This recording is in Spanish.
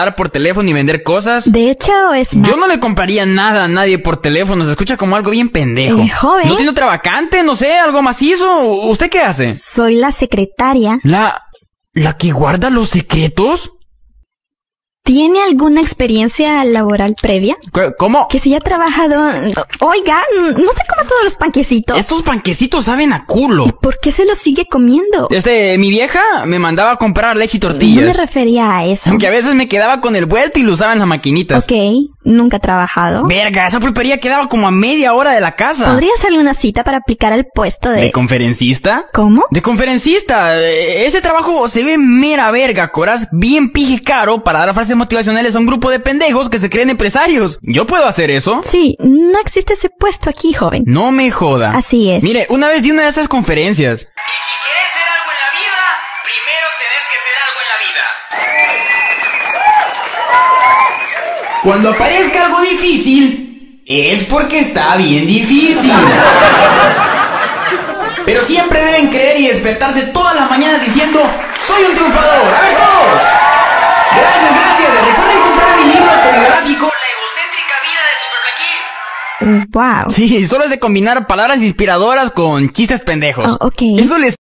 hablar por teléfono y vender cosas. De hecho, es Yo no le compraría nada a nadie por teléfono, se escucha como algo bien pendejo. Eh, joven. ¿No tiene otra vacante? No sé, algo macizo. ¿Usted qué hace? Soy la secretaria. ¿La... la que guarda los secretos? ¿Tiene alguna experiencia laboral previa? ¿Qué- ¿Cómo? Que si ha trabajado... Oiga, no se coma todos los panquecitos. Estos panquecitos saben a culo. ¿Por qué se los sigue comiendo? Este, mi vieja me mandaba a comprar leche y No me tortillas. refería a eso. Aunque a veces me quedaba con el vuelto y lo usaba en las maquinitas. Ok, nunca he trabajado. Verga, esa pulpería quedaba como a media hora de la casa. ¿Podría hacerle una cita para aplicar al puesto de... ¿De conferencista? ¿Cómo? De conferencista. Eh, Ese trabajo se ve mera verga, coraz. Bien pije caro para dar frases motivacionales a un grupo de pendejos que se creen empresarios. ¿Yo puedo hacer eso? Sí, no existe ese puesto aquí, joven. No me joda. Así es. Mire, una vez di una de esas conferencias. Y si quieres ser algo en la vida, primero tenés que ser algo en la vida. Cuando aparezca algo difícil, es porque está bien difícil. Pero siempre deben creer y despertarse todas las mañanas diciendo, soy un triunfador. A ver todos. Gracias, gracias. Recuerden comprar mi libro autobiográfico. La egocéntrica vida de Super Flaky. Wow. Sí, solo es de combinar palabras inspiradoras con chistes pendejos. Oh, ok. Eso les